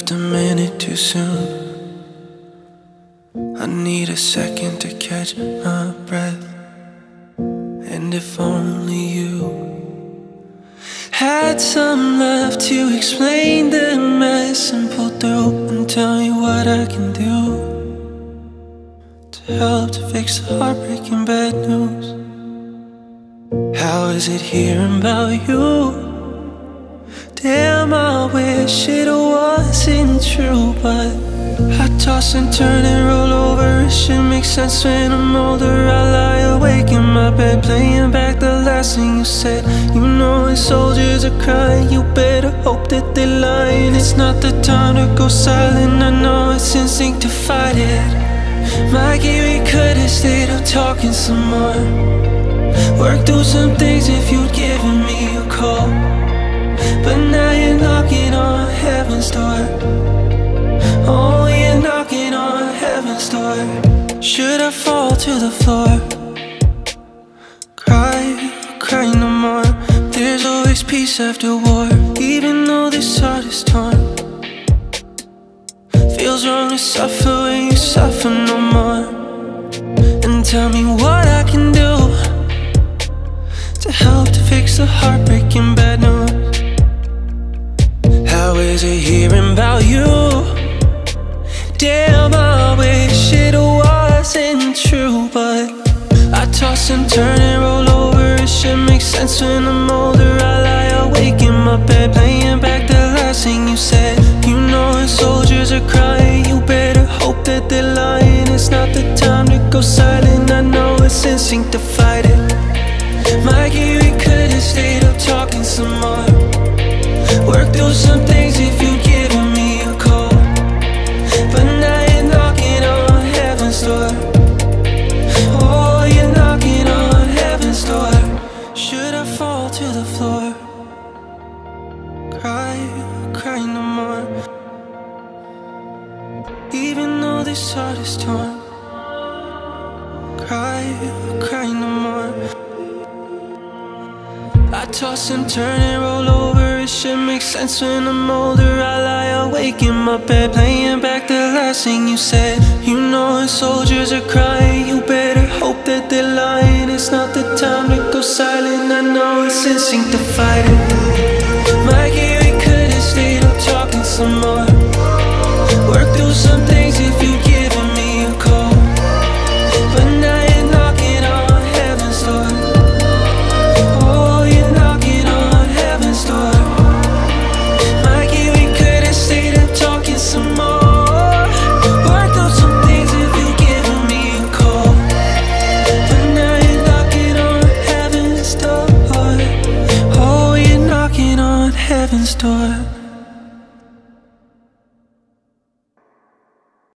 left a minute too soon. I need a second to catch my breath. And if only you had some left to explain the mess and pull through and tell me what I can do to help to fix the heartbreaking bad news. How is it hearing about you? Damn, I wish it wasn't true, but I toss and turn and roll over. It should make sense when I'm older. I lie awake in my bed, playing back the last thing you said. You know, when soldiers are crying, you better hope that they're lying. It's not the time to go silent. I know it's instinct to fight it. Mikey we could have stayed up talking some more. Work through some things if you'd given me a call. Should I fall to the floor? Cry, cry no more. There's always peace after war Even though this heart is torn. Feels wrong to suffer when you suffer no more. And tell me what I can do To help to fix the heartbreaking toss and turn and roll over. It should make sense when I'm older. I lie awake in my bed Playing back the last thing you said. You know soldiers are crying. You better hope that they're lying. It's not the time to go silent. I know it's instinct to Even though this heart is torn. Cry, cry no more. I toss and turn and roll over. It should make sense when I'm older. I lie awake in my bed Playing back the last thing you said. You know soldiers are crying. You better hope that they're lying. It's not the time to go silent. I know it's instinct to fight it. Mikey, we could've stayed up talking some more heaven's door